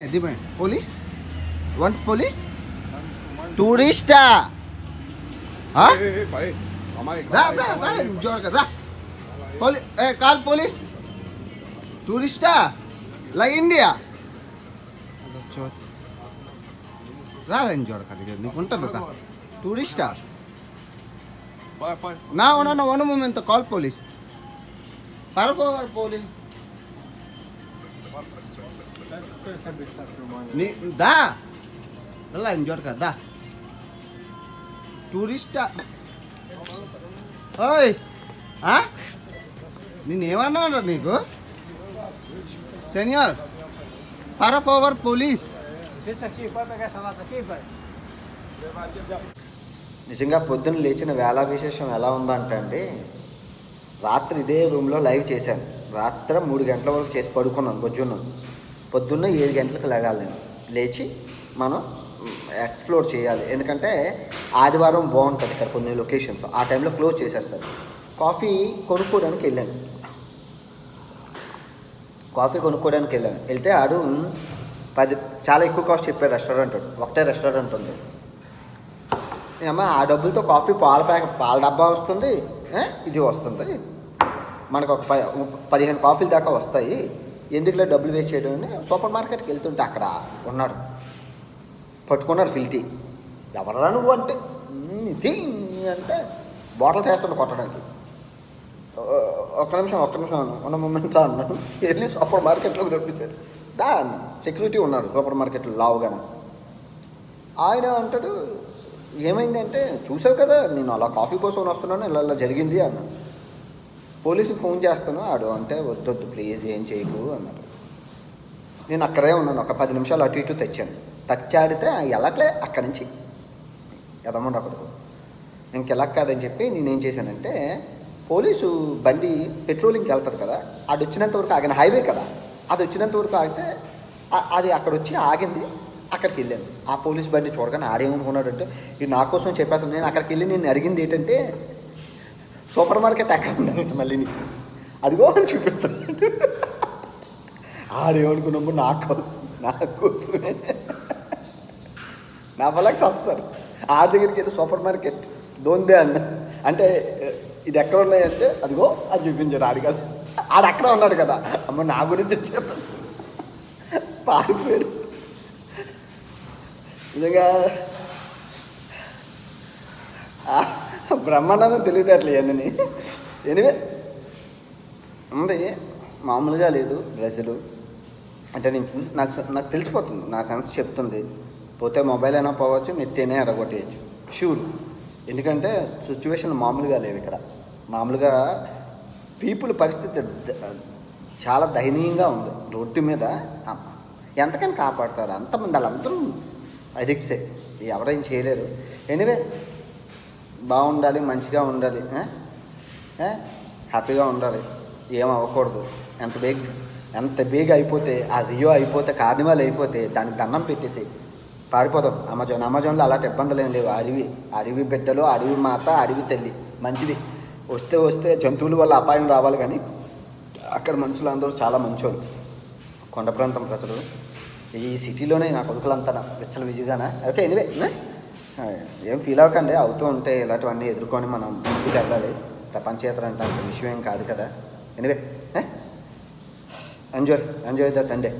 দিবেন police one police টুরিস্টা হ্যাঁ? কার পুলিশ টুরিস্টা লাইক ইন্ডিয়া রাখেন জ্বর খালি কোনটা দোকান টুরিস্টা না ওনা না ওয়ান মোমেন্ট কল পুলিশ পারব পুলিশ నీ దా! అలా ఎంజోర్ కదా టూరిస్టా. ఓయ్! ఆ? నేనేమన్నా నీకు? Senior over police. నిజంగా పొద్దున్న లేచిన వేళ విశేషం ఎలా ఉందంటే అండి రాత్రి ఇదే రూమ్లో లైవ్ చేశాను. రాత్రి మూడు గంటల వరకు చేసి పడుకున్నాను బొజ్జున్నాను. పొద్దున్న ఏడు గంటలకు లేగాలి నేను. లేచి మనం ఎక్స్ప్లోర్ చేయాలి. ఎందుకంటే ఆదివారం బాగుంటుంది ఇక్కడ కొన్ని లొకేషన్స్. ఆ టైంలో క్లోజ్ చేసేస్తారు. కాఫీ కొనుక్కోవడానికి వెళ్ళాను. కాఫీ కొనుక్కోవడానికి వెళ్ళాను. వెళ్తే ఆడు పది చాలా ఎక్కువ కాస్ట్ చెప్పాడు రెస్టారెంట్ ఒకటే రెస్టారెంట్ ఉంది. ఏమో ఆ డబ్బులతో కాఫీ పాల ప్యాక్ పాల డబ్బా వస్తుంది ఇది వస్తుంది. మనకు ఒక పదిహేను కాఫీలు దాకా వస్తాయి. ఎందుకులే డబ్బులు వేస్ట్ చేయడం అని సూపర్ మార్కెట్కి వెళ్తుంటే అక్కడ ఉన్నాడు. పట్టుకున్నాడు ఫిల్టీ. ఎవరన్నా నువ్వు? అంటే ఇది అంటే బాటిల్ చేస్తుండే కొట్టడానికి. ఒక్క నిమిషం ఒక్క నిమిషం ఉన్న మూమెంట్ అన్నాడు. వెళ్ళి సూపర్ మార్కెట్లోకి తెప్పించారు దా సెక్యూరిటీ ఉన్నాడు సూపర్ మార్కెట్లో లావుగానే. ఆయన అంటాడు ఏమైందంటే చూసావు కదా నేను అలా కాఫీ కోసం వస్తున్నాను ఇలా ఇలా జరిగింది అన్నాడు. పోలీసుకి ఫోన్ చేస్తాను. ఆడు అంటే వద్దొద్దు ప్లీజ్ ఏం చేయకు అన్నాడు నేను అక్కడే ఉన్నాను. ఒక పది నిమిషాలు అటు ఇటు తెచ్చాను. తచ్చాడితే ఎలాట్లే అక్కడి నుంచి. ఎదమండకూడదు అక్కడికి ఇంకెలా కాదని చెప్పి నేనేం చేశానంటే పోలీసు బండి పెట్రోలింగ్కి వెళ్తారు కదా అది వచ్చినంత వరకు ఆగిన హైవే కదా అది వచ్చినంత వరకు ఆగితే అది అక్కడ వచ్చి ఆగింది అక్కడికి వెళ్ళాను. ఆ పోలీస్ బండి చూడగానే ఆడేమనుకున్నాడంటే ఇది నా కోసం చెప్పేస్తాను. నేను అక్కడికి వెళ్ళి నేను అడిగింది ఏంటంటే సూపర్ మార్కెట్ ఎక్కడ ఉందని మళ్ళీ అదిగో అని చూపిస్తాను ఆడేమనుకున్నాము నా కోసం నా కోసమే నా పొలకి వస్తారు ఆ దగ్గరికి వెళ్ళి సూపర్ మార్కెట్ దోందే అన్న. అంటే ఇది ఎక్కడ ఉన్నాయంటే అదిగో అది చూపించారు ఆడిగా ఆడు అక్కడ ఉన్నాడు కదా. అమ్మ నా గురించి చెప్పారు పారిపోయాడు. నిజంగా ఆ, తెలియదు అట్లా ఇవన్నీ. ఎనివే ఉంది. మామూలుగా లేదు ప్రజలు అంటే నేను చూసి నాకు నాకు తెలిసిపోతుంది. నా సెన్స్ చెప్తుంది. పోతే మొబైల్ అయినా పోవచ్చు నెత్తేనే ఎరగొట్టేయచ్చు షూర్ ఎందుకంటే సిచ్యువేషన్ మామూలుగా లేవు ఇక్కడ. మామూలుగా పీపుల్ పరిస్థితి చాలా దయనీయంగా ఉంది. రోడ్డు మీద ఎంతకని కాపాడతారు? అంతమంది వాళ్ళందరూ అడిక్ట్సే ఎవరేం చేయలేరు. ఎనివే బాగుండాలి మంచిగా ఉండాలి హ్యాపీగా ఉండాలి. ఏం అవ్వకూడదు. ఎంత బేగ్ ఎంత బేగ్ అయిపోతే ఆ రియో అయిపోతే కార్నివాల్ అయిపోతే దానికి దండం పెట్టేసి పారిపోతాం అమెజాన్ అమెజాన్లో అలాంటి ఇబ్బందులు ఏం లేవు. అడవి అడవి బిడ్డలు అడవి మాత అడవి తల్లి మంచిది. వస్తే వస్తే జంతువుల వల్ల అపాయం రావాలి కానీ అక్కడ మనుషులు అందరూ చాలా మంచోళ్ళు. కొండ ప్రాంతం ప్రజలు. ఈ సిటీలోనే నా కొడుకులంతా విచ్చల విజిగానా ఓకే ఎనివే ఏం ఫీల్ అవ్వకండి అవుతూ ఉంటే ఇలాంటివన్నీ ఎదుర్కొని మనం ముందుకు వెళ్ళాలి. ప్రపంచేతర అంటే అంత విషయం ఏం కాదు కదా. Anyway enjoy enjoy the Sunday